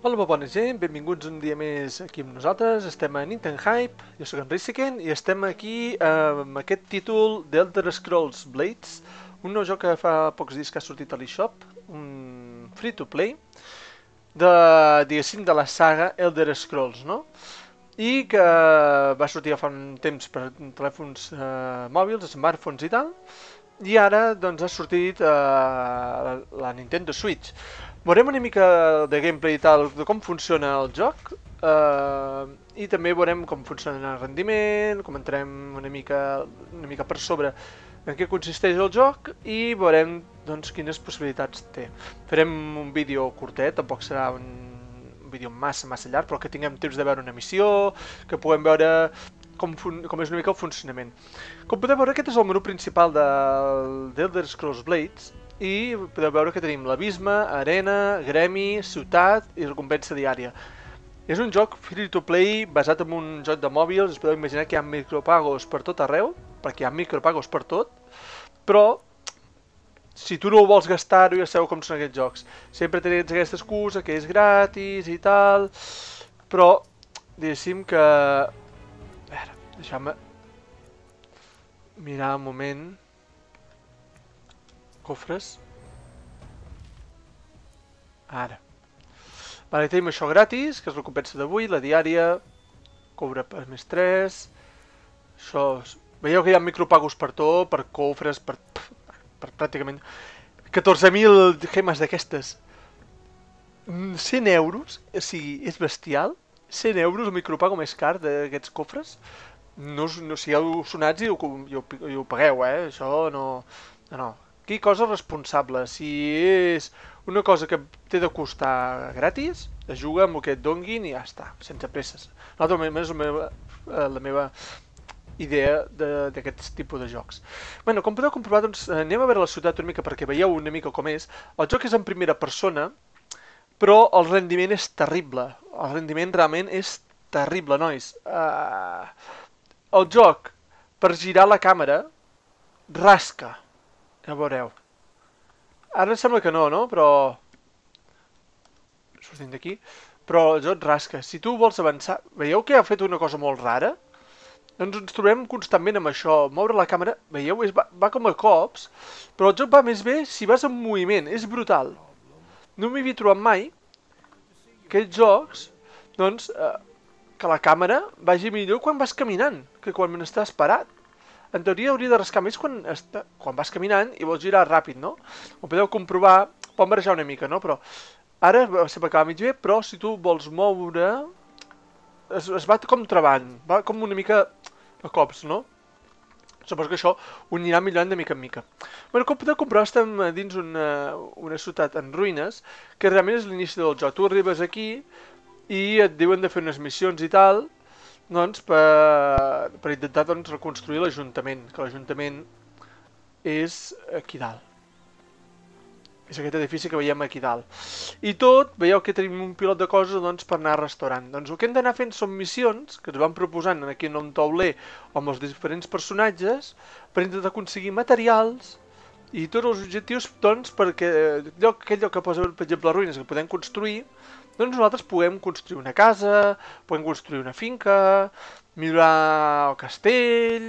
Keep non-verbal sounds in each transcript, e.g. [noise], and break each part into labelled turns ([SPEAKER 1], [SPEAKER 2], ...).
[SPEAKER 1] Hola, bona gent, benvinguts un dia més aquí amb nosaltres. Estem a Nintendo Hype, jo sóc en Rissiken i estem aquí amb aquest títol d'Elder Scrolls Blades, un nou joc que fa pocs dies que ha sortit a l'eShop, un free-to-play, de, diguéssim, de la saga Elder Scrolls, no? I que va sortir fa un temps per telèfons eh, mòbils, smartphones i tal, i ara doncs ha sortit la, la Nintendo Switch. Veurem una mica de gameplay i tal, de com funciona el joc, eh, i també veurem com funciona el rendiment, comentarem una mica, una mica per sobre en què consisteix el joc i veurem doncs, quines possibilitats té. Farem un vídeo curtet, tampoc serà un, vídeo massa, massa llarg, però que tinguem temps de veure una missió, que puguem veure com, com és una mica el funcionament. Com podeu veure, aquest és el menú principal de d'Elder Scrolls Blades, i podeu veure que tenim l'abisme, arena, gremi, ciutat i recompensa diària. És un joc free-to-play basat en un joc de mòbils, us podeu imaginar que hi ha micropagos per tot arreu, perquè hi ha micropagos per tot, però si tu no ho vols gastar, ja sabeu com són aquests jocs. Sempre tens aquesta excusa que és gratis i tal, però diguéssim que... A veure, deixeu-me mirar un moment cofres. Ara. Vale, tenim això gratis, que és recompensa d'avui, la diària, coure per més 3, això... Veieu que hi ha micropagos per tot, per cofres, per, per pràcticament 14.000 gemes d'aquestes. 100 mm, euros, o sigui, és bestial. 100 euros el micropago més car d'aquests cofres. No, no si heu sonats i ho, i ho, i ho pagueu, eh? Això no... No, no, Aquí cosa responsable. Si és una cosa que té de costar gratis, es juga amb el que et donguin i ja està, sense presses. Nosaltres, és la meva, eh, la meva idea d'aquest tipus de jocs. bueno, com podeu comprovar, doncs, anem a veure la ciutat una mica perquè veieu una mica com és. El joc és en primera persona, però el rendiment és terrible. El rendiment realment és terrible, nois. Uh, el joc, per girar la càmera, rasca. Ja veureu. Ara sembla que no, no? Però... Sortim d'aquí. Però el joc rasca. Si tu vols avançar... Veieu que ha fet una cosa molt rara? Doncs ens trobem constantment amb això. Moure la càmera, veieu, és, va, va com a cops, però el joc va més bé si vas en moviment. És brutal. No m'hi havia trobat mai aquests jocs, doncs, eh, que la càmera vagi millor quan vas caminant que quan estàs parat en teoria hauria de rascar més quan, està, quan vas caminant i vols girar ràpid, no? Ho podeu comprovar, pot marejar una mica, no? Però ara que va mig bé, però si tu vols moure, es, es va com trebant, va com una mica a cops, no? Suposo que això ho anirà millorant de mica en mica. Bueno, com podeu comprovar, estem dins una, una ciutat en ruïnes, que realment és l'inici del joc. Tu arribes aquí i et diuen de fer unes missions i tal, doncs, per, per intentar doncs, reconstruir l'Ajuntament, que l'Ajuntament és aquí dalt. És aquest edifici que veiem aquí dalt. I tot, veieu que tenim un pilot de coses doncs, per anar restaurant. Doncs el que hem d'anar fent són missions que ens van proposant aquí en un tauler amb els diferents personatges per intentar aconseguir materials i tots els objectius doncs, perquè lloc, aquell lloc que posa, per exemple, ruïnes que podem construir, doncs nosaltres podem construir una casa, podem construir una finca, millorar el castell,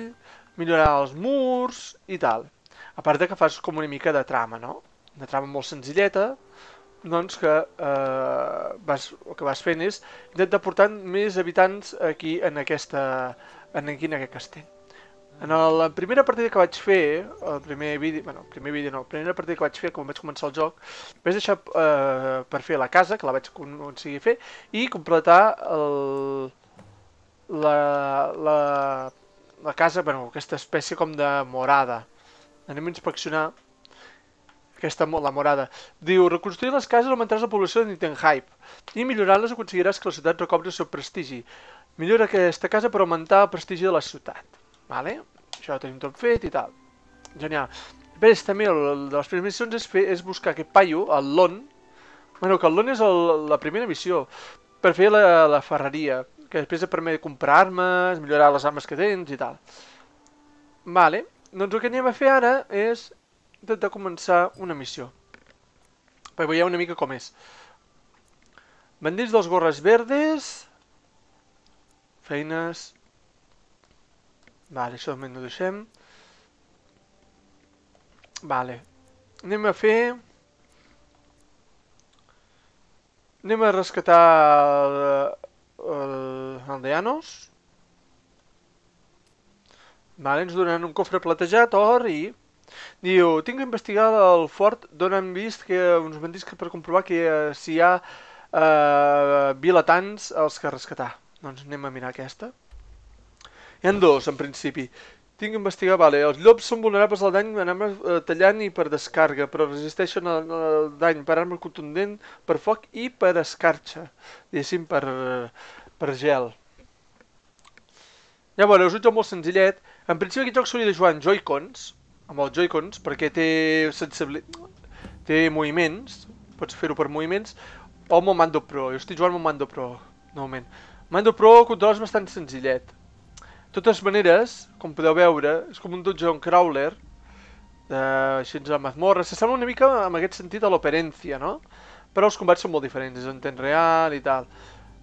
[SPEAKER 1] millorar els murs i tal. A part de que fas com una mica de trama, no? Una trama molt senzilleta, doncs que eh, vas, el que vas fent és intentar portar més habitants aquí en, aquesta, en aquí en aquest castell. En la primera partida que vaig fer, el primer vídeo, bueno, el primer vídeo no, la primera partida que vaig fer quan vaig començar el joc, vaig deixar eh, per fer la casa, que la vaig aconseguir fer, i completar el, la, la, la casa, bueno, aquesta espècie com de morada. Anem a inspeccionar aquesta, la morada. Diu, reconstruir les cases augmentaràs la població de Nitenhype i millorant-les aconseguiràs que la ciutat recobri el seu prestigi. Millora aquesta casa per augmentar el prestigi de la ciutat. Vale? Això ho tenim tot fet i tal. Genial. Ves, també, el, de les primeres missions és, fer, és buscar aquest paio, el Lon. Bueno, que el Lon és el, la primera missió per fer la, la ferreria, que després et permet comprar armes, millorar les armes que tens i tal. Vale. Doncs el que anem a fer ara és intentar començar una missió. Per veieu una mica com és. Bandits dels gorres verdes. Feines. Vale, també no deixem. Vale. Anem a fer... Anem a rescatar el, el aldeanos. Vale, ens donen un cofre platejat, or i... Diu, tinc que investigar el fort d'on han vist que uns bandits per comprovar que eh, si hi ha eh, vilatans els que rescatar. Doncs anem a mirar aquesta. Hi han dos, en principi. Tinc que investigar, vale, els llops són vulnerables al dany armes eh, tallant i per descarga, però resisteixen al, al dany per arma contundent, per foc i per escarxa, diguéssim, per, per gel. Llavors, és un joc molt senzillet. En principi aquest joc s'hauria de jugar amb Joy-Cons, amb els Joy-Cons, perquè té, té moviments, pots fer-ho per moviments, o amb el Mando Pro. Jo estic jugant amb el Mando Pro, no moment. Mando Pro el control és bastant senzillet totes maneres, com podeu veure, és com un dungeon crawler, de, així a mazmorra. S'assembla una mica, en aquest sentit, a l'operència, no? Però els combats són molt diferents, és en temps real i tal.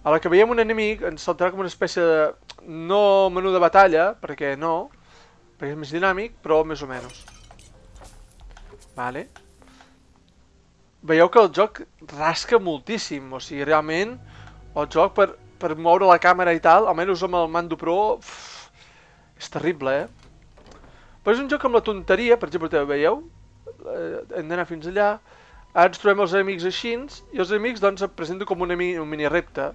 [SPEAKER 1] A la que veiem un enemic ens saltarà com una espècie de... no menú de batalla, perquè no, perquè és més dinàmic, però més o menys. Vale. Veieu que el joc rasca moltíssim, o sigui, realment el joc per, per moure la càmera i tal, almenys amb el Mando Pro, uf, és terrible, eh? Però és un joc amb la tonteria, per exemple, veieu? Eh, hem d'anar fins allà. Ara ens trobem els enemics així, i els enemics doncs et presenten com un, un mini repte.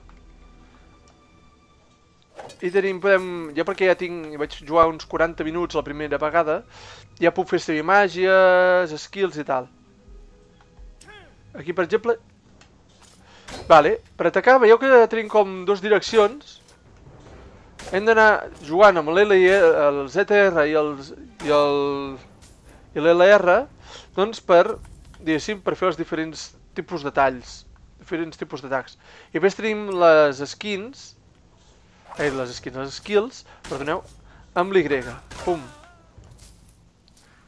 [SPEAKER 1] I tenim, podem, jo perquè ja tinc, vaig jugar uns 40 minuts la primera vegada, ja puc fer servir màgies, skills i tal. Aquí, per exemple... Vale, per atacar veieu que tenim com dues direccions, hem d'anar jugant amb el ZR i els i el i l'LR doncs per, diguéssim, per fer els diferents tipus de talls, diferents tipus d'atacs. I després tenim les skins, eh, les skins, les skills, perdoneu, amb l'Y, pum,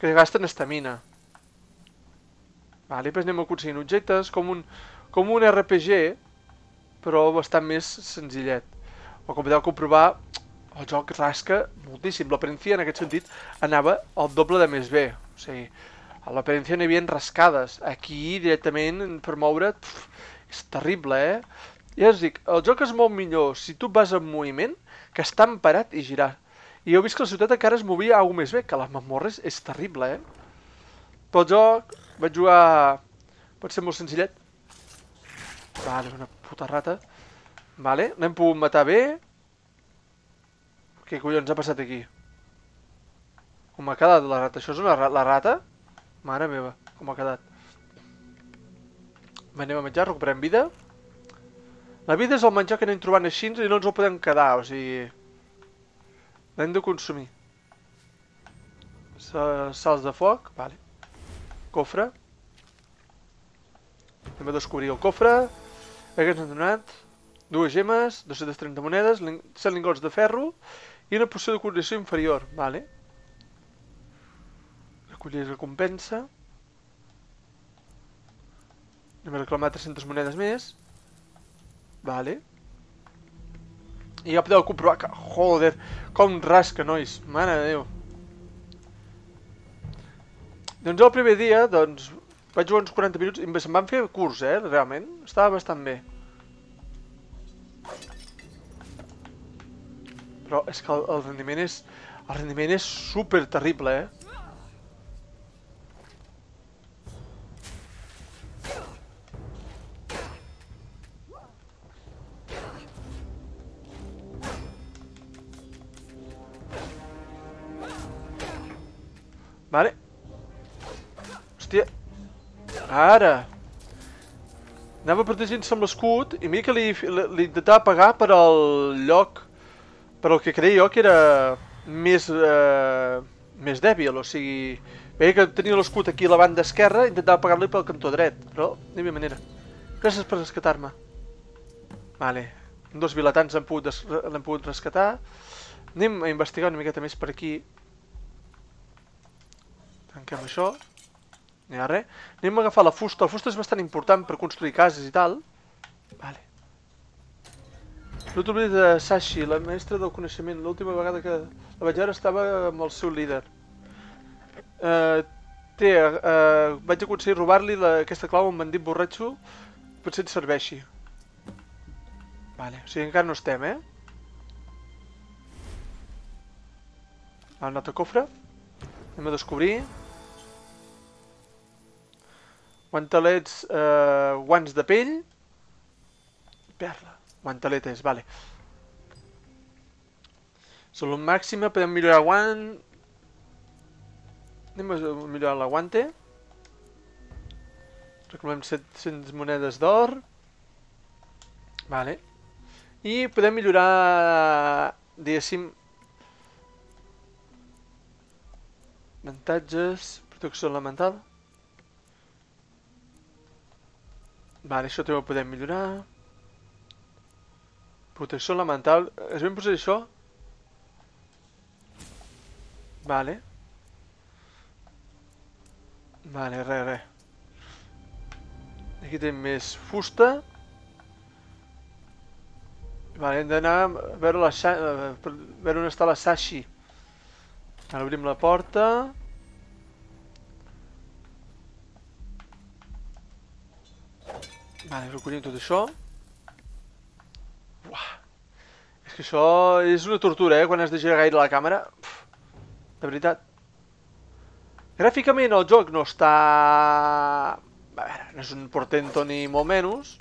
[SPEAKER 1] que gasten estamina. Vale, després anem aconseguint objectes, com un, com un RPG, però bastant més senzillet. O com podeu comprovar, el joc rasca moltíssim. L'aparencia en aquest sentit anava al doble de més bé. O sigui, a l'aparencia n'hi havia rascades. Aquí directament per moure't pf, és terrible, eh? Ja us dic, el joc es mou millor si tu vas en moviment que estar parat i girar. I heu vist que la ciutat encara es movia alguna més bé, que les mamorres és terrible, eh? Però el joc vaig jugar... Pot ser molt senzillet. Vale, una puta rata. Vale, l'hem pogut matar bé. Què collons ha passat aquí? Com ha quedat la rata? Això és una rata? La rata? Mare meva, com ha quedat. Anem a menjar, recuperem vida. La vida és el menjar que anem trobant així i no ens el podem quedar, o sigui... L'hem de consumir. Sals de foc, vale. Cofre. Anem a descobrir el cofre. Què ens han donat? Dues gemes, 230 monedes, 7 lingots de ferro i una poció de curació inferior, vale. Recollir recompensa. Anem a reclamar 300 monedes més. Vale. I ja podeu comprovar que, joder, com rasca, nois. Mare de Déu. Doncs el primer dia, doncs, vaig jugar uns 40 minuts i se'm van fer curs, eh, realment. Estava bastant bé. Però és que el, rendiment és... El rendiment és super terrible, eh? Vale. Hòstia. Ara. Anava protegint-se amb l'escut i mira que li, li, li intentava pagar per al lloc però el que creia jo que era més, eh, més dèbil, o sigui, veia que tenia l'escut aquí a la banda esquerra i intentava pagar-li pel cantó dret, però no hi havia manera. Gràcies per rescatar-me. Vale, dos vilatans l'hem pogut, pogut rescatar. Anem a investigar una miqueta més per aquí. Tanquem això. No hi ha res. Anem a agafar la fusta. La fusta és bastant important per construir cases i tal. No t'oblidis de Sashi, la mestra del coneixement. L'última vegada que la vaig veure estava amb el seu líder. Uh, té, uh, vaig aconseguir robar-li aquesta clau a un bandit borratxo. Potser et serveixi. Vale, o sigui, encara no estem, eh? Un altre cofre. Anem a descobrir. Guantalets, eh, guants de pell. Perla. Guantaletes, vale. Salut màxima, podem millorar guant... Anem a millorar la guante. Reclamem 700 monedes d'or. Vale. I podem millorar, diguéssim, avantatges, protecció elemental. Vale, això també ho podem millorar. Protecció elemental. Es ben posar això? Vale. Vale, res, res. Aquí tenim més fusta. Vale, hem d'anar a veure, la, a veure on està la Sashi. Ara obrim la porta. Vale, recollim tot això. Uah. És que això és una tortura, eh? Quan has de girar gaire la càmera. Uf, de veritat. Gràficament el joc no està... A veure, no és un portento ni molt menys.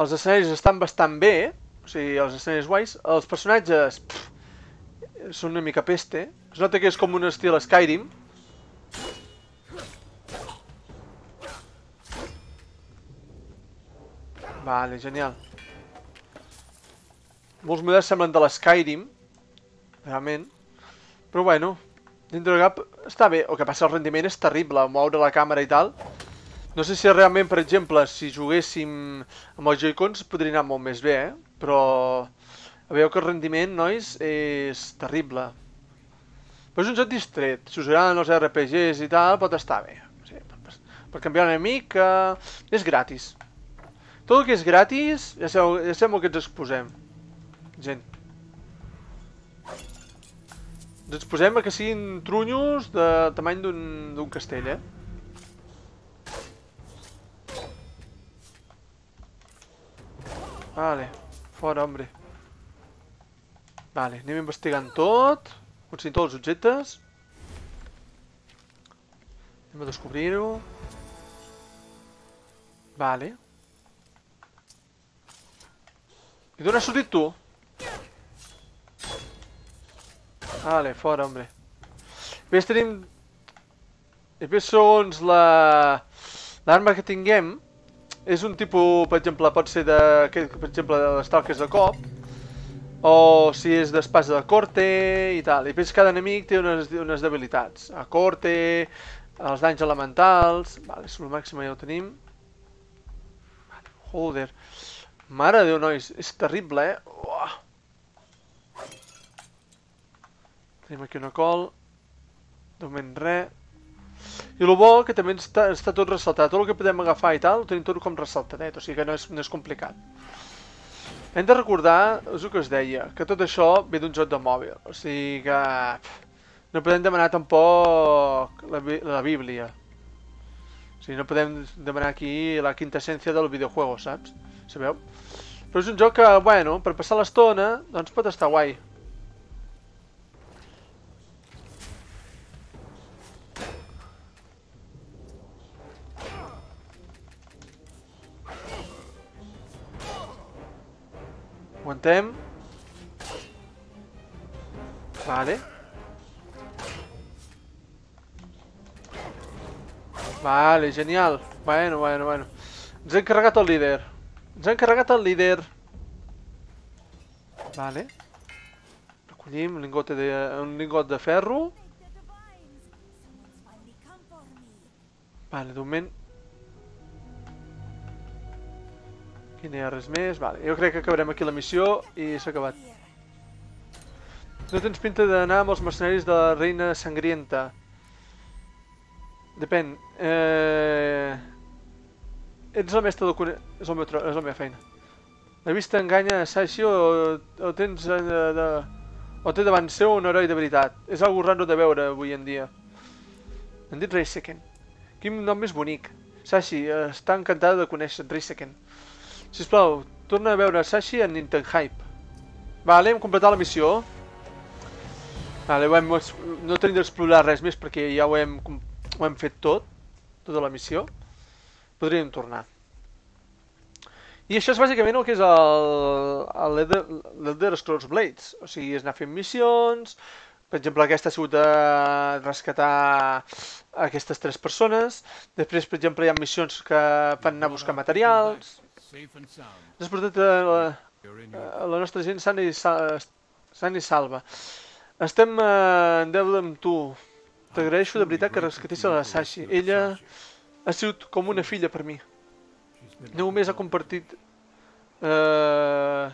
[SPEAKER 1] Els escenaris estan bastant bé, o sigui, els escenaris guais. Els personatges pff, són una mica peste. Es nota que és com un estil Skyrim. Vale, genial. Molts models semblen de l'Skyrim, realment. Però bueno, dintre del cap està bé. El que passa, el rendiment és terrible, moure la càmera i tal. No sé si realment, per exemple, si juguéssim amb els Joy-Cons podria anar molt més bé, eh? Però veieu que el rendiment, nois, és terrible. Però és un joc distret. Si us agraden els RPGs i tal, pot estar bé. Sigui, per, per canviar una mica... És gratis. Tot el que és gratis, ja sabeu, ja sabeu que ens exposem. Gent. Exposem a que siguin trunyos de tamany d'un castell, eh? Vale, fora, hombre. Vale, anem investigant tot. Aconseguim tots els objectes. Anem a descobrir-ho. Vale. I d'on has sortit tu? Vale, fora, hombre. Ves tenim... Després segons la... L'arma que tinguem és un tipus, per exemple, pot ser de, per exemple, de les talques de cop, o si és d'espasa de corte i tal. I després cada enemic té unes, unes debilitats. A corte, els danys elementals... Vale, el màxim ja ho tenim. Joder. Mare de Déu, nois, és terrible, eh? Uah. Tenim aquí una col. De moment res. I el bo que també està, està tot ressaltat. Tot el que podem agafar i tal, ho tenim tot com ressaltadet, o sigui que no és, no és complicat. Hem de recordar, és el que us deia, que tot això ve d'un joc de mòbil. O sigui que... No podem demanar tampoc la, la Bíblia. O sigui, no podem demanar aquí la quinta essència del videojuego, saps? sabeu? Però és un joc que, bueno, per passar l'estona, doncs pot estar guai. Aguantem. Vale. Vale, genial. Bueno, bueno, bueno. Ens hem carregat el líder. Ens han carregat el líder. Vale. Recollim un lingot de, un lingot de ferro. Vale, de moment... Aquí no hi ha res més. Vale, jo crec que acabarem aquí la missió i s'ha acabat. No tens pinta d'anar amb els mercenaris de la reina sangrienta. Depèn. Eh... Ets la mestra del. És, el meu és la meva feina. La vista enganya Sashi o, o tens eh, de, de, o té davant seu un heroi de veritat. És algo raro de veure avui en dia. Em dit Reiseken. Quin nom més bonic. Sashi, eh, està encantada de conèixer Reiseken. Sisplau, torna a veure Sashi en Hype. Vale, hem completat la missió. Vale, hem, no tenim d'explorar res més perquè ja ho hem, ho hem fet tot, tota la missió. Podríem tornar. I això és bàsicament el que és l'Elder Scrolls Blades. O sigui, és anar fent missions... Per exemple, aquesta ha sigut de rescatar aquestes tres persones. Després, per exemple, hi ha missions que fan anar a buscar materials. Després de tota la, la nostra gent sana i, i salva. Estem eh, en deure amb tu. T'agraeixo de veritat que rescatissis la Sashi. Ella ha sigut com una filla per mi només ha compartit eh,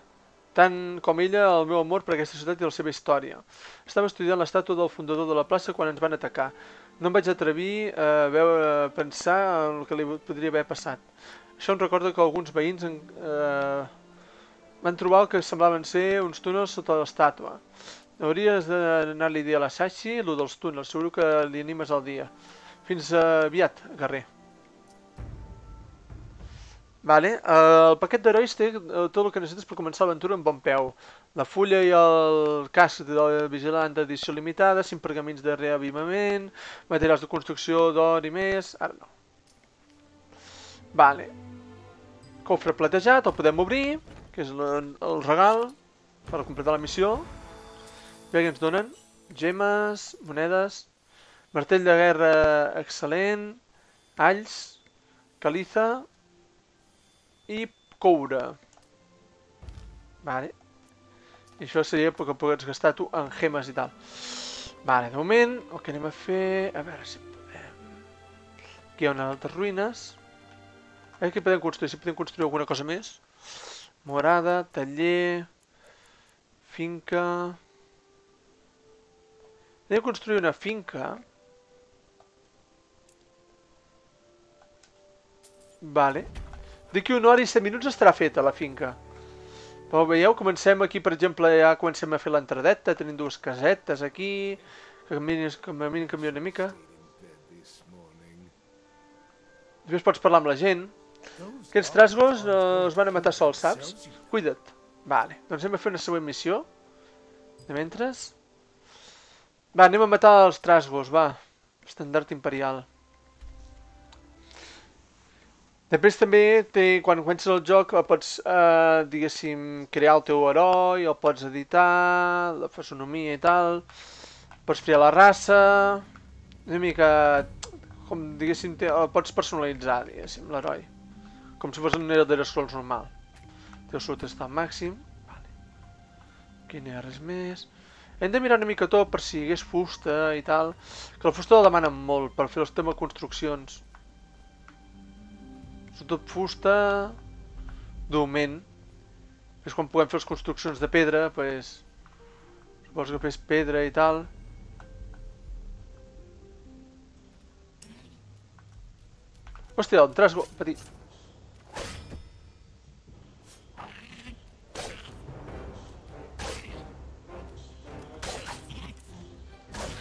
[SPEAKER 1] tant com ella el meu amor per aquesta ciutat i la seva història. Estava estudiant l'estàtua del fundador de la plaça quan ens van atacar. No em vaig atrevir a veure, a pensar en el que li podria haver passat. Això em recorda que alguns veïns eh, van trobar el que semblaven ser uns túnels sota l'estàtua. Hauries d'anar-li a dir a la Sachi el dels túnels, segur que li animes al dia. Fins aviat, guerrer. Vale. Uh, el paquet d'herois té uh, tot el que necessites per començar l'aventura amb bon peu. La fulla i el casc de vigilant d'edició limitada, 5 pergamins de reavivament, materials de construcció d'or i més... Ara no. Vale. Cofre platejat, el podem obrir, que és el, regal per completar la missió. Bé, que ens donen? Gemes, monedes, martell de guerra excel·lent, alls, caliza, i coure. Vale. I això seria perquè pots gastar tu en gemes i tal. Vale, de moment el que anem a fer... A veure si podem... Aquí hi ha una altres ruïnes. A veure què podem construir, si podem construir alguna cosa més. Morada, taller... Finca... A construir una finca... Vale. D'aquí una hora i 7 minuts estarà feta la finca. Però veieu, comencem aquí, per exemple, ja comencem a fer l'entradeta, tenim dues casetes aquí, que caminin, caminin, canvia una mica. Després pots parlar amb la gent. Aquests trasgos no es van a matar sols, saps? Cuida't. Vale, doncs anem a fer una següent missió. De mentres... Va, anem a matar els trasgos, va. Estandard imperial. Després també, té, quan comences el joc, pots, eh, diguéssim, crear el teu heroi, el pots editar, la fisonomia i tal, pots triar la raça, una mica, com diguéssim, el pots personalitzar, diguéssim, l'heroi, com si fos un Scrolls normal. Teu surt està al màxim, vale. aquí no hi ha res més. Hem de mirar una mica tot per si hi hagués fusta i tal, que la fusta la demanen molt per fer els temes construccions. Sobretot fusta d'augment. És quan puguem fer les construccions de pedra, pues, suposo que fes pedra i tal. Hòstia, el trasgo petit.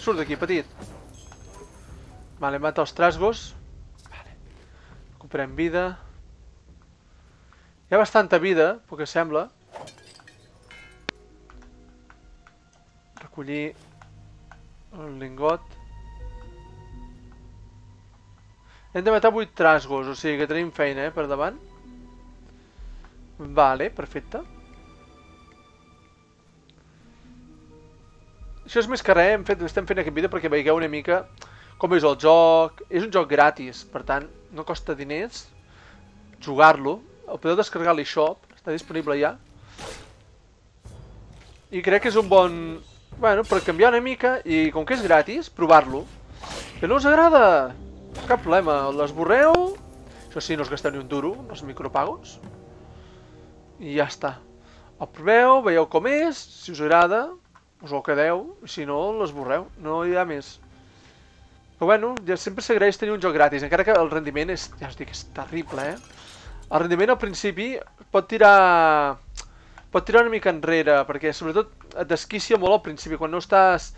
[SPEAKER 1] Surt d'aquí, petit. Vale, mata els trasgos. Recuperem vida. Hi ha bastanta vida, pel que sembla. Recollir el lingot. Hem de matar 8 trasgos, o sigui que tenim feina, eh, per davant. Vale, perfecte. Això és més que res, hem fet, estem fent aquest vídeo perquè veieu una mica com és el joc. És un joc gratis, per tant, no costa diners jugar-lo. El podeu descarregar a l'eShop, està disponible ja. I crec que és un bon... Bueno, per canviar una mica i com que és gratis, provar-lo. Que no us agrada? Cap problema, l'esborreu. Això sí, no us gasteu ni un duro, els micropagos. I ja està. El proveu, veieu com és, si us agrada, us el quedeu, si no, l'esborreu, no hi ha més. Però bueno, ja sempre s'agraeix tenir un joc gratis, encara que el rendiment és, ja us dic, és terrible, eh? El rendiment al principi pot tirar... Pot tirar una mica enrere, perquè sobretot et desquicia molt al principi, quan no estàs...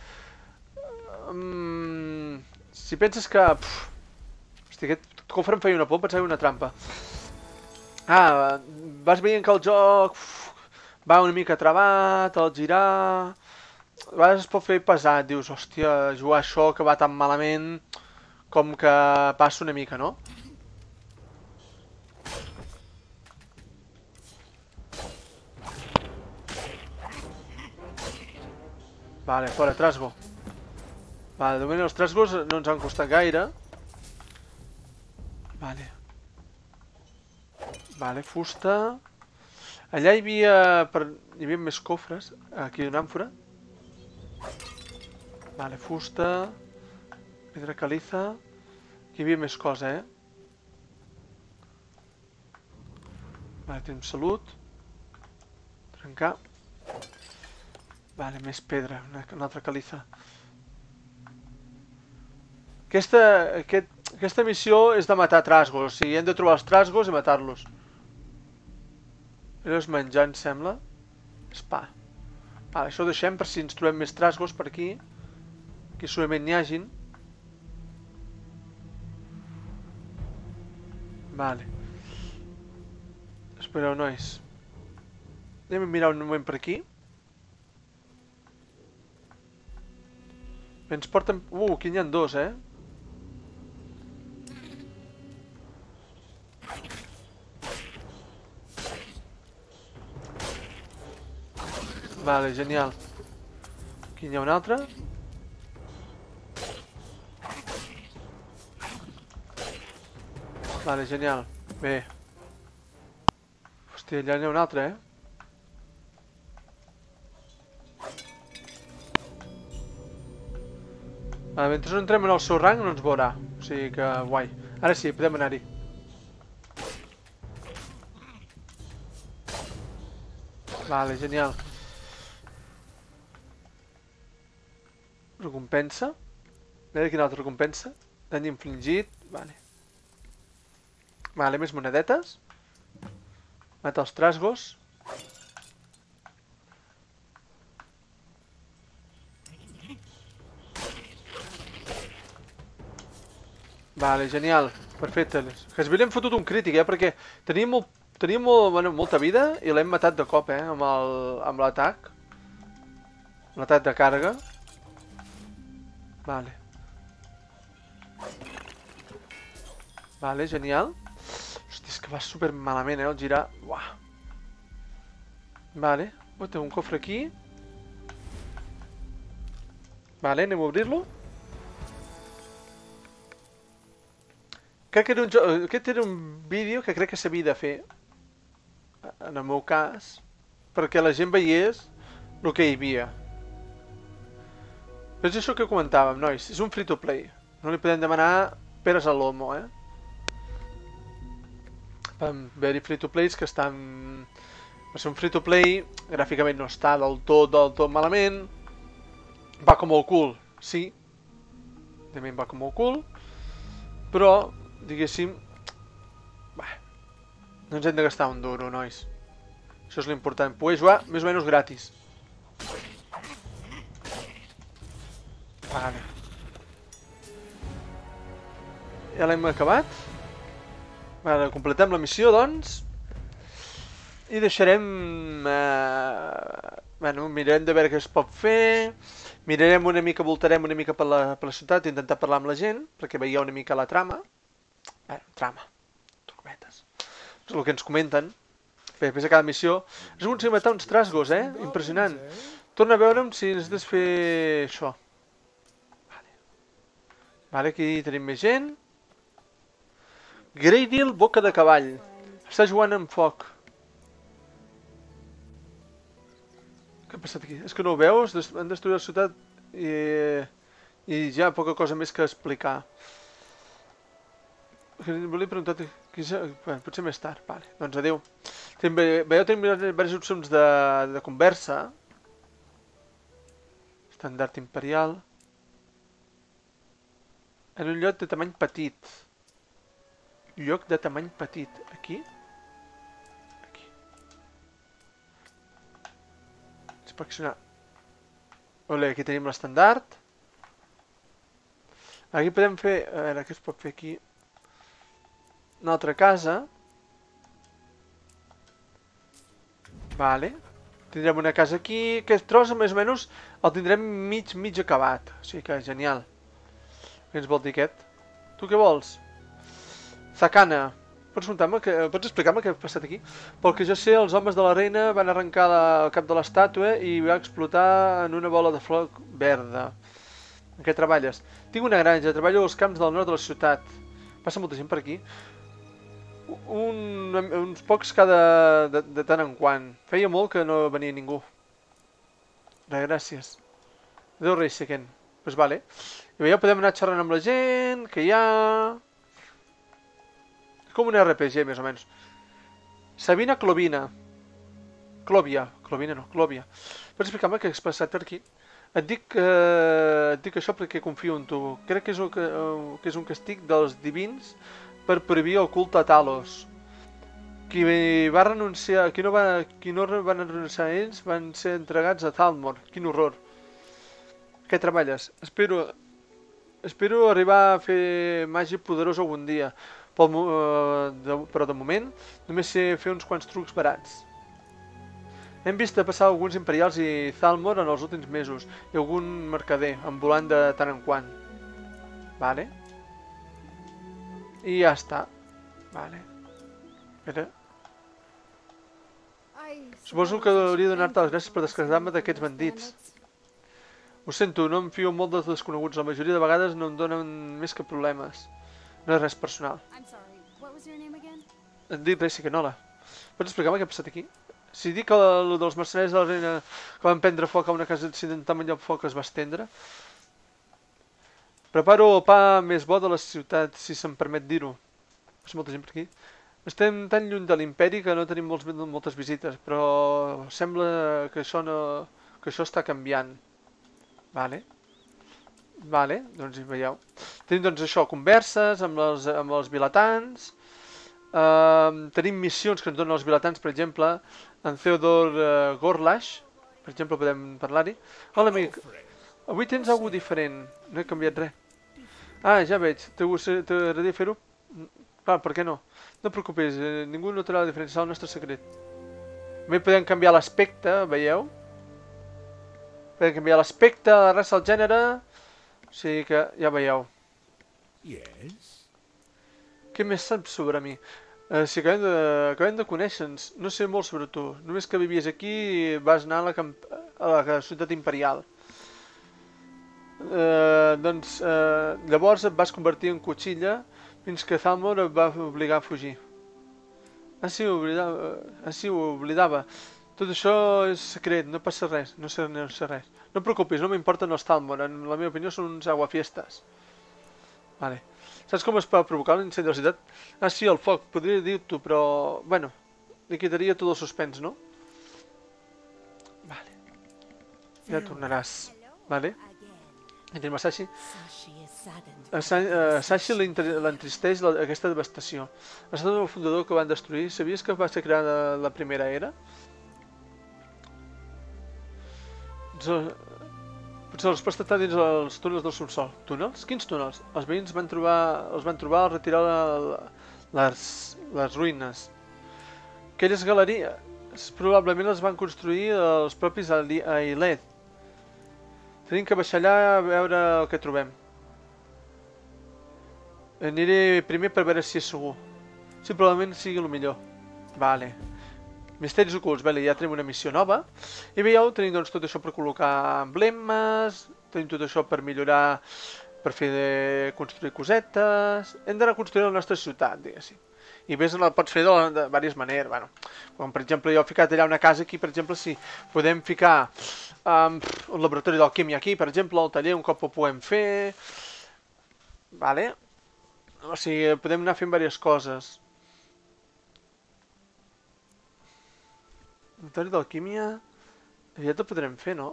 [SPEAKER 1] Um, si penses que... Pff, hosti, aquest cofre em feia una por, pensava una trampa. Ah, vas veient que el joc uf, va una mica trebat, al girar... A vegades es pot fer pesat, dius, hòstia, jugar això que va tan malament com que passa una mica, no? Vale, fora, trasgo. Vale, de moment els trasgos no ens han costat gaire. Vale. Vale, fusta. Allà hi havia, per... hi havia més cofres, aquí d'una àmfora. Vale, fusta. Pedra caliza. Aquí hi havia més cosa, eh? Vale, tenim salut. Trencar. Vale, més pedra, una, una altra caliza. Aquesta, aquest, aquesta missió és de matar trasgos, o sigui, hem de trobar els trasgos i matar-los. Allò és menjar, em sembla. Espa. Vale, això ho deixem per si ens trobem més trasgos per aquí. Aquí segurament n'hi hagin. Vale. Espereu, nois. Anem a mirar un moment per aquí. Ens porten... Uh, aquí n'hi ha dos, eh? Vale, genial. Aquí n'hi ha un altre. Vale, genial. Bé. Hòstia, allà n'hi ha un altre, eh? Vale, mentre no entrem en el seu rang no ens veurà. O sigui que guai. Ara sí, podem anar-hi. Vale, genial. Recompensa. A veure quina altra recompensa. Dany infligit. Vale. Vale, més monedetes. Mata els trasgos. Vale, genial. Perfecte. Es li hem fotut un crític, eh? Perquè tenia, molt, tenia molt, bueno, molta vida i l'hem matat de cop, eh? Amb l'atac. L'atac de càrrega. Vale. Vale, genial. Hosti, és que va super malament, eh, el girar. Uah. Vale. Oh, té un cofre aquí. Vale, anem a obrir-lo. Crec que era un, aquest era un vídeo que crec que s'havia de fer, en el meu cas, perquè la gent veiés el que hi havia. Però és això que comentàvem, nois, és un free-to-play. No li podem demanar peres a l'homo, eh? Van haver-hi free-to-plays que estan... Per ser un free-to-play, gràficament no està del tot, del tot malament. Va com el cul, sí. També va com el cul. Però diguéssim... Bah, no ens hem de gastar un duro, nois. Això és l'important. Poder jugar més o menys gratis. Vale. Ja l'hem acabat. Vale, completem la missió, doncs. I deixarem... Eh... Bueno, mirarem de veure què es pot fer. Mirarem una mica, voltarem una mica per la, per la ciutat, intentar parlar amb la gent, perquè veieu una mica la trama. Bueno, trama. Tormetes. És el que ens comenten. Bé, després de cada missió... Has aconseguit matar uns trasgos, eh? Impressionant. Torna a veure'm si necessites fer això. Vale. Aquí tenim més gent. Greydale, boca de cavall. Està jugant amb foc. Què ha passat aquí? És que no ho veus? Han destruït la ciutat i, i ja poca cosa més que explicar. Volia preguntar bueno, potser més tard. Vale, doncs adeu. Veieu, tenim diverses opcions de, de conversa. Estandard imperial. En un lloc de tamany petit. Lloc de tamany petit. Aquí? Aquí. Inspeccionar. Ole, aquí tenim l'estandard. Aquí podem fer... A veure, què es pot fer aquí? Una altra casa. Vale. Tindrem una casa aquí. Aquest tros, més o menys, el tindrem mig, mig acabat. O sigui que genial. Què ens vol dir aquest? Tu què vols? Zacana. Pots, que, pots explicar-me què ha passat aquí? Pel que jo sé, els homes de la reina van arrencar la, el cap de l'estàtua i va explotar en una bola de flor verda. En què treballes? Tinc una granja, treballo als camps del nord de la ciutat. Passa molta gent per aquí. Un, uns pocs cada de, de tant en quant. Feia molt que no venia ningú. Res, gràcies. Adéu, rei. Doncs pues vale. I ja podem anar xerrant amb la gent, que hi ha... Com un RPG, més o menys. Sabina Clovina. Clovia. Clovina no, Clovia. Pots explicar-me què has passat per aquí? Et dic, eh, et dic això perquè confio en tu. Crec que és, un, que, que és un castig dels divins per prohibir el culte a Talos. Qui va renunciar, qui no, va, qui no van renunciar ells van ser entregats a Thalmor. Quin horror. Què treballes? Espero, espero arribar a fer màgia poderosa algun dia. Pel, eh, de, però de moment només sé fer uns quants trucs barats. Hem vist passar alguns imperials i Thalmor en els últims mesos i algun mercader ambulant de tant en quant. Vale. I ja està. Vale. Espera. Suposo que hauria de donar-te les gràcies per descarregar-me d'aquests bandits. Ho sento, no em fio molt dels desconeguts. La majoria de vegades no em donen més que problemes. No és res personal. Et dic res, sí que no la. Pots explicar-me què ha passat aquí? Si dic que el dels mercenaris de la reina que van prendre foc a una casa accidentalment i el foc es va estendre, preparo el pa més bo de la ciutat, si se'm permet dir-ho. Passa molta gent per aquí. Estem tan lluny de l'imperi que no tenim molts, moltes visites, però sembla que això, no, que això està canviant. Vale. Vale, doncs hi veieu. Tenim doncs això, converses amb els, amb els vilatans, uh, tenim missions que ens donen els vilatans, per exemple, en Theodor uh, Gorlash, per exemple, podem parlar-hi. Hola, amic. Avui tens alguna diferent. No he canviat res. Ah, ja veig. T'agradaria fer-ho? Clar, per què no? No et preocupis, eh, ningú notarà la diferència, serà el nostre secret. També podem canviar l'aspecte, veieu? Podem canviar l'aspecte, la raça, el gènere... O sigui que ja veieu. Yes? Què més saps sobre mi? Eh, si acabem de, acabem de conèixer-nos, no sé molt sobre tu. Només que vivies aquí i vas anar a la, a la ciutat imperial. Eh, doncs eh, llavors et vas convertir en cotxilla fins que Thalmor et va obligar a fugir. Ah sí, oblidava. Ah sí, ho oblidava. Tot això és secret, no passa res, no sé, no sé res. No et preocupis, no m'importen els Thalmor, en la meva opinió són uns aguafiestes. Vale. Saps com es pot provocar la ciutat? Ah, sí, el foc, podria dir-t'ho, però... Bueno, li quedaria tot el suspens, no? Vale. Ja tornaràs. Vale. Tenim a Sashi. A Sashi l'entristeix aquesta devastació. Ha estat el fundador que van destruir. Sabies que va ser creada la primera era? Potser els pots tractar dins els túnels del subsol. Túnels? Quins túnels? Els veïns van trobar, els van trobar al retirar la, les, les ruïnes. Aquelles galeries probablement les van construir els propis Ailed. Tenim que baixar allà a veure el que trobem. Aniré primer per veure si és segur. Si probablement sigui el millor. Vale. Misteris ocults, vale, ja tenim una missió nova. I veieu, tenim doncs, tot això per col·locar emblemes, tenim tot això per millorar, per fer de construir cosetes... Hem d'anar construir la nostra ciutat, diguéssim. I més la pots fer de, de, de diverses maneres. Bueno, com per exemple, jo he ficat allà una casa aquí, per exemple, si podem ficar um, un laboratori d'alquímia aquí, per exemple, el taller un cop ho podem fer... Vale? O sigui, podem anar fent diverses coses. Laboratori d'alquímia... Aviat ho podrem fer, no?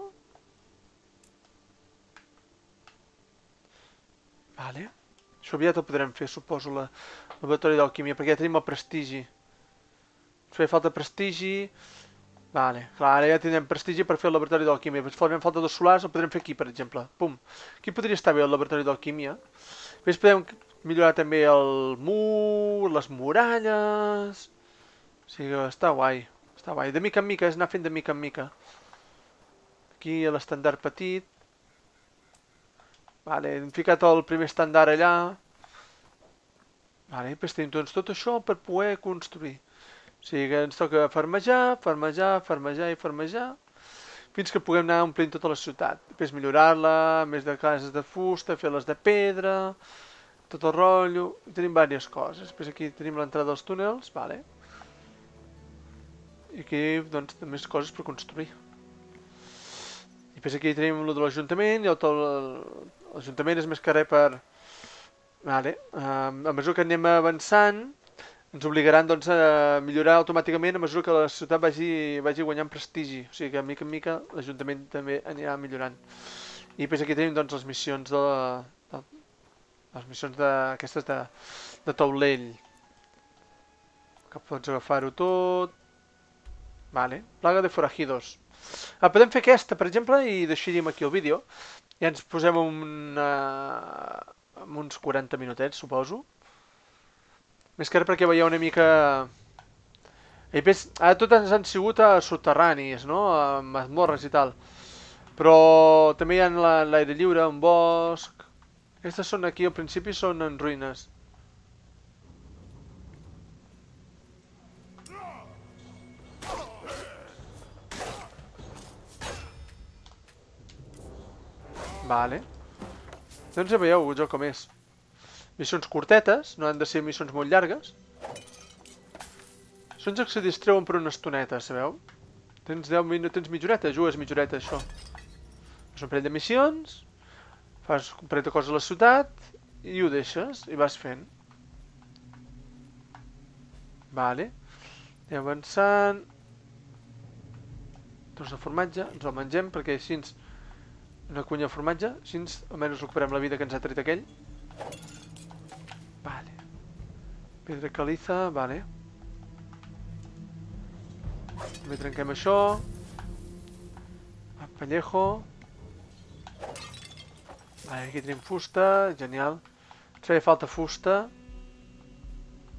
[SPEAKER 1] Vale. Això aviat ho podrem fer, suposo, la laboratori d'alquímia, perquè ja tenim el prestigi. Ens feia falta prestigi... Vale, clar, ara ja tindrem prestigi per fer el laboratori d'alquímia. Ens farem falta dos solars, el podrem fer aquí, per exemple. Pum. Aquí podria estar bé el laboratori d'alquímia. Després podem millorar també el mur, les muralles... O sigui, està guai. Està guai. De mica en mica, és anar fent de mica en mica. Aquí l'estandard petit. Vale, hem ficat el primer estandard allà. Vale, després tenim doncs, tot això per poder construir. O sigui que ens toca farmejar, farmejar, farmejar i farmejar fins que puguem anar omplint tota la ciutat. Després millorar-la, més de cases de fusta, fer-les de pedra, tot el rotllo, tenim diverses coses. Després aquí tenim l'entrada dels túnels, vale. I aquí, doncs, més coses per construir. I després aquí tenim el de l'Ajuntament, i l'Ajuntament és més carrer per... Vale. Um, a mesura que anem avançant, ens obligaran doncs, a millorar automàticament a mesura que la ciutat vagi, vagi guanyant prestigi. O sigui que, mica en mica, l'Ajuntament també anirà millorant. I després aquí tenim doncs, les missions de, de les missions d'aquestes de, de taulell. Que pots agafar-ho tot. Vale. Plaga de forajidos. Ah, podem fer aquesta, per exemple, i deixaríem aquí el vídeo. I ens posem una... amb uns 40 minutets, suposo. Més que ara perquè veieu una mica... I ves, ara totes han sigut a soterranis, no? A mazmorres i tal. Però també hi ha l'aire lliure, un bosc... Aquestes són aquí, al principi són en ruïnes. Vale. Doncs ja veieu el joc com és. Missions curtetes, no han de ser missions molt llargues. Són jocs que distreuen per una estoneta, sabeu? Tens 10 minuts, tens mitja horeta, jugues mitja horeta, això. Fas un parell de missions, fas un parell de coses a la ciutat, i ho deixes, i vas fent. Vale. Anem avançant. Tros de formatge, ens el mengem, perquè així ens... Una cunya de formatge, així almenys recuperem la vida que ens ha tret aquell. Pedra caliza, vale. També trenquem això. Pellejo. Vale, aquí tenim fusta, genial. Ens feia falta fusta.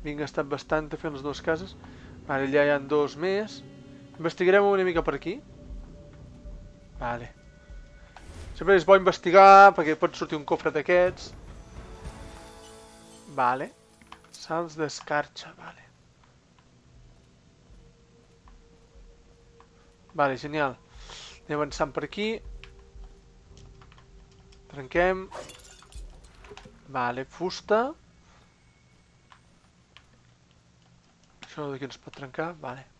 [SPEAKER 1] Vinc gastat bastant fer les dues cases. Vale, allà hi ha dos més. Investigarem una mica per aquí. Vale. Sempre és bo investigar perquè pot sortir un cofre d'aquests. Vale. Salts d'escarxa, vale. Vale, genial. Anem avançant per aquí. Trenquem. Vale, fusta. Això d'aquí ens pot trencar, vale.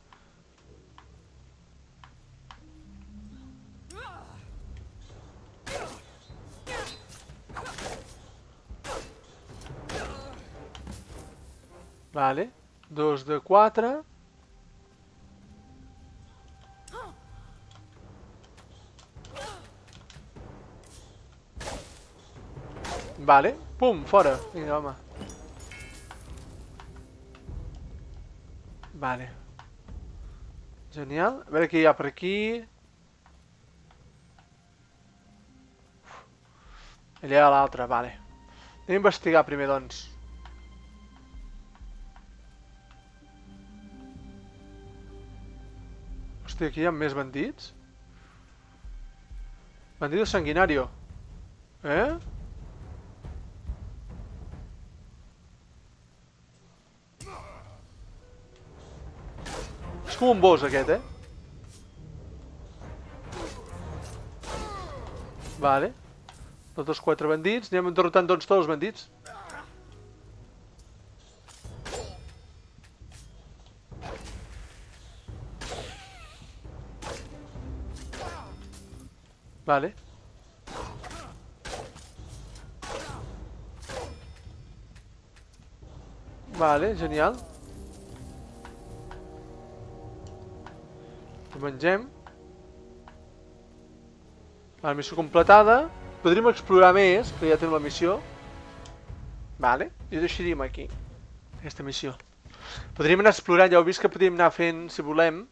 [SPEAKER 1] Vale. Dos de quatre. Vale. Pum, fora. Vinga, home. Vale. Genial. A veure què hi ha per aquí. Allà hi ha l'altre, vale. Anem a investigar primer, doncs. Hòstia, aquí hi ha més bandits? Bandido sanguinario. Eh? És com un boss aquest, eh? Vale. Tots els quatre bandits. Anem derrotant doncs tots els bandits. Vale. Vale, genial. Ho mengem. La missió completada. Podríem explorar més, que ja tenim la missió. Vale, i ho deixaríem aquí. Aquesta missió. Podríem anar explorant, ja heu vist que podríem anar fent, si volem,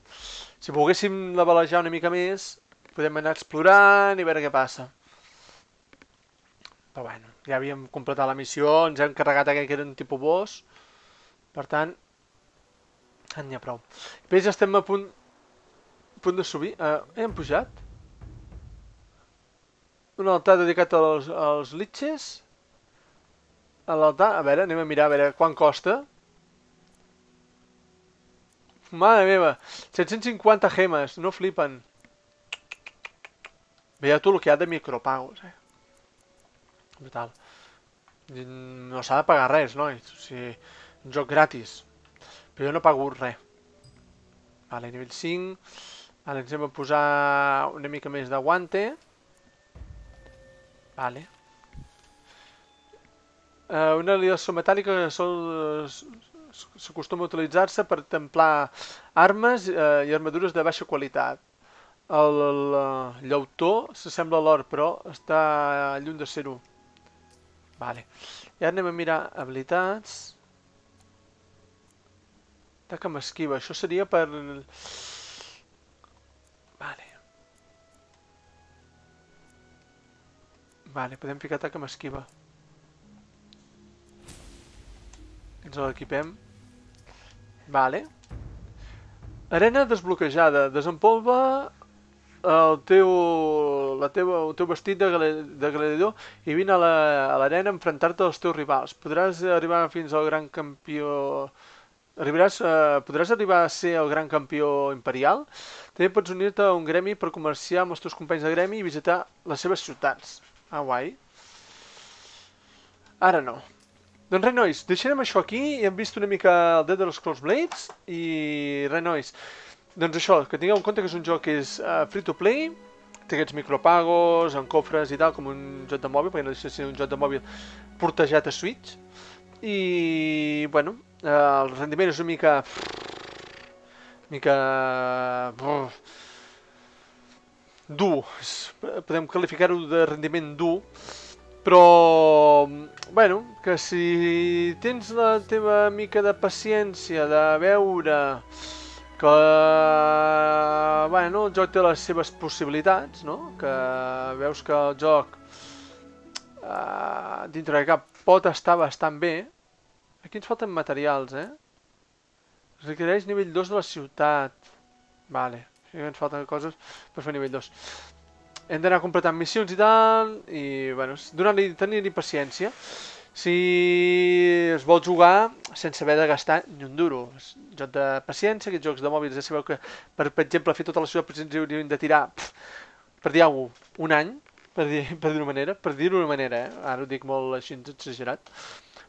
[SPEAKER 1] si volguéssim levelejar una mica més, podem anar explorant i veure què passa. Però bueno, ja havíem completat la missió, ens hem carregat aquell que era un tipus boss, per tant, en n'hi ha prou. Bé, ja estem a punt, a punt de subir. Uh, hem pujat? Un altar dedicat als, als litxes. A l'altar, a veure, anem a mirar, a veure quan costa. Mare meva, 750 gemes, no flipen. Veia tu el que hi ha de micropagos, eh? Brutal. No s'ha de pagar res, nois. O sigui, un joc gratis. Però jo no pago res. Vale, nivell 5. Vale, ens hem a posar una mica més de guante. Vale. Uh, una aliació metàl·lica sol s'acostuma a utilitzar-se per templar armes eh, i armadures de baixa qualitat. El, el, el llautó s'assembla a l'or, però està lluny de ser-ho. Vale. I ara anem a mirar habilitats. Taca amb esquiva. Això seria per... Vale. Vale, podem ficar taca amb esquiva. Ens l'equipem. Vale. Arena desbloquejada. Desempolva el teu, la teva, el teu vestit de, de gladiador i vine a l'arena la, a enfrontar-te als teus rivals. Podràs arribar fins al gran campió... Arribaràs, eh, podràs arribar a ser el gran campió imperial. També pots unir-te a un gremi per comerciar amb els teus companys de gremi i visitar les seves ciutats. Ah, guai. Ara no. Doncs res, nois, deixarem això aquí hem vist una mica el Dead of Scrolls Blades i res, nois. Doncs això, que tingueu en compte que és un joc que és uh, free to play, té aquests micropagos, en cofres i tal, com un joc de mòbil, perquè no deixa de ser un joc de mòbil portejat a Switch. I, bueno, uh, el rendiment és una mica... Una mica... Uh, dur, podem qualificar-ho de rendiment dur, però, bueno, que si tens la teva mica de paciència de veure que, bueno, el joc té les seves possibilitats, no? Que veus que el joc uh, dintre de cap pot estar bastant bé. Aquí ens falten materials, eh? Requereix nivell 2 de la ciutat. Vale, aquí ens falten coses per fer nivell 2 hem d'anar completant missions i tal, i bueno, donar-li, tenir-hi paciència. Si es vol jugar sense haver de gastar ni un duro, és joc de paciència, aquests jocs de mòbils ja sabeu que, per, per exemple, fer tota la seva presència haurien de tirar, pff, per dir alguna cosa, un any, per dir, [laughs] per dir una manera, per dir una manera, eh? ara ho dic molt així exagerat.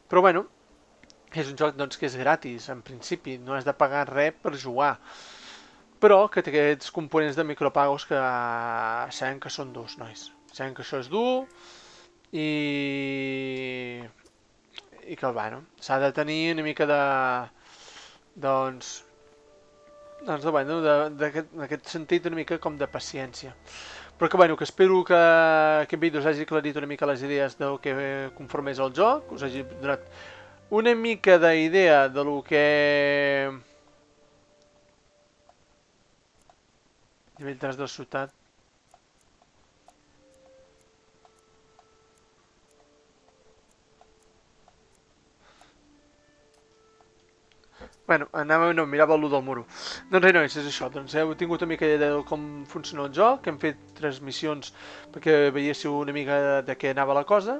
[SPEAKER 1] Però bueno, és un joc doncs, que és gratis, en principi, no has de pagar res per jugar però que té aquests components de micropagos que sabem que són durs, nois. Sabem que això és dur i, i que, bueno, s'ha de tenir una mica de, doncs, doncs, de, bueno, d'aquest sentit una mica com de paciència. Però que, bueno, que espero que aquest vídeo us hagi aclarit una mica les idees del que conformés el joc, us hagi donat una mica d'idea de lo que Nivell 3 de ciutat. Bueno, anava, no, mirava l'1 del muro. Doncs res, nois, és això. Doncs heu tingut una mica idea de com funciona el joc, hem fet tres missions perquè veiéssiu una mica de què anava la cosa.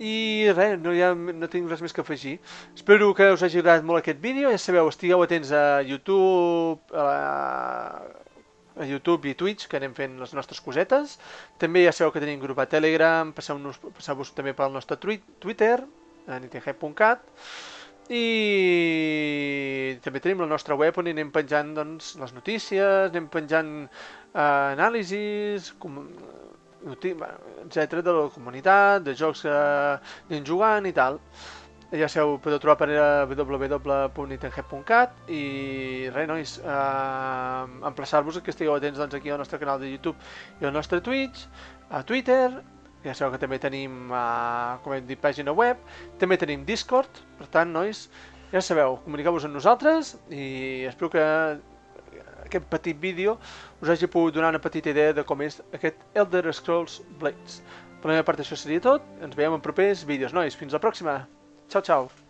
[SPEAKER 1] I res, no, ha, no tinc res més que afegir. Espero que us hagi agradat molt aquest vídeo. Ja sabeu, estigueu atents a YouTube, a la a YouTube i Twitch, que anem fent les nostres cosetes. També ja sabeu que tenim grup a Telegram, passeu-vos passeu també pel nostre Twitter, a i també tenim la nostra web on anem penjant doncs, les notícies, anem penjant eh, anàlisis, com, etc de la comunitat, de jocs que anem jugant i tal. Ja sabeu, podeu trobar per www.nitenhead.cat i res, nois, eh, emplaçar-vos que estigueu atents doncs, aquí al nostre canal de YouTube i al nostre Twitch, a Twitter, ja sabeu que també tenim, eh, com hem dit, pàgina web, també tenim Discord, per tant, nois, ja sabeu, comuniqueu-vos amb nosaltres i espero que, aquest petit vídeo us hagi pogut donar una petita idea de com és aquest Elder Scrolls Blades. Per la meva part això seria tot, ens veiem en propers vídeos, nois. Fins la pròxima. Ciao, ciao.